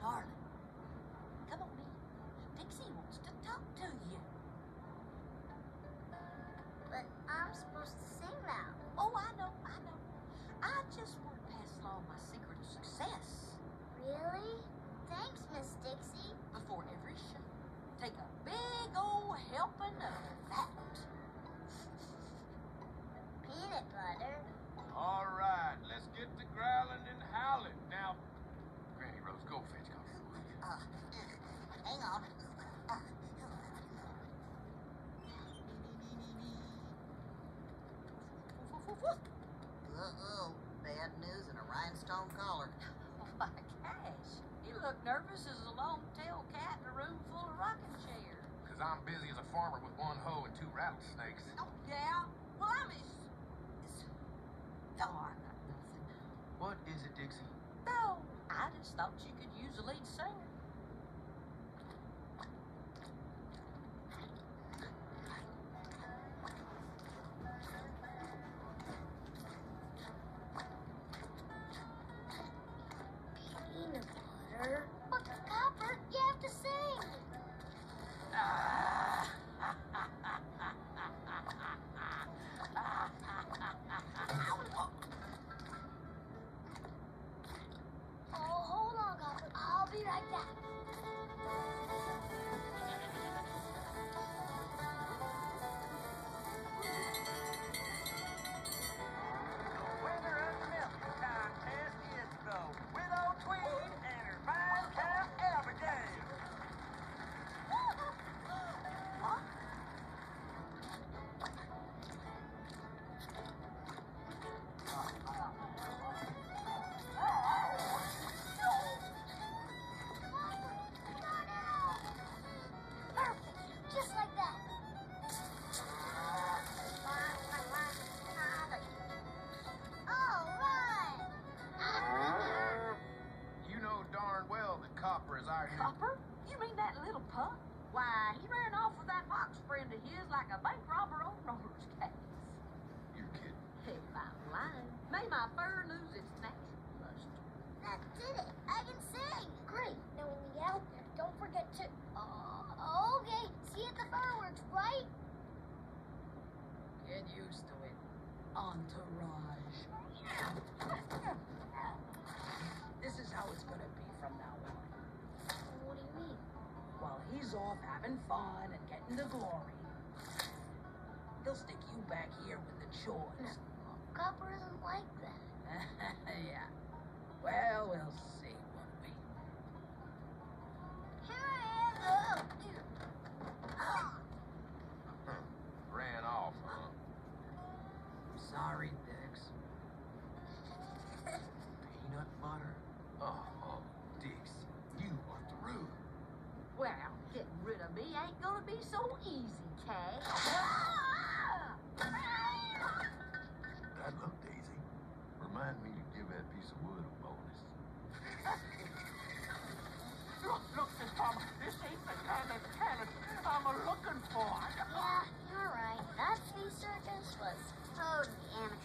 darling. Come on in. Dixie wants to talk to you. But I'm supposed to sing now. Oh, I know, I know. I just want to pass along my secret of success. Really? Thanks, Miss Dixie. Before every show, take a big old helping of that. Peanut butter. All right, let's get to growling and howling. Now, Granny Rose, go fetch coffee. Uh, hang on. Uh, Uh-oh, bad news and collar. Oh my gosh. You look nervous as a long-tailed cat in a room full of rocking chairs. Because I'm busy as a farmer with one hoe and two rattlesnakes. Oh, yeah? Well, I'm as... as... Darn, nothing. What is it, Dixie? No, I just thought you could use a lead singer. Butter. But Copper, you have to sing. Oh, hold on, Copper. I'll be right back. That little pup? Why, he ran off with that fox friend of his like a bank robber on roller case. You're kidding. If I'm lying, may my fur lose its natural luster. That did it. I can sing. Great. Now when we get out there, don't forget to. Oh, okay. See you at the fireworks, right? Get used to it. Entourage. This is how it's gonna be from now on. What do you mean? While off having fun and getting the glory, They'll stick you back here with the chores. Copper isn't like that. yeah. Well, we'll see, won't we? Here I am. Oh, Ran off, huh? Sorry, Dix. Peanut butter? Oh, oh, Dix, you are through. Well, getting rid of me ain't gonna be so easy, Cash. Bad luck, Daisy. Remind me to give that piece of wood a bonus. Look, look, Miss Palmer, this ain't the kind of talent I'm looking for. yeah, you're right. That flea circus was totally amateur.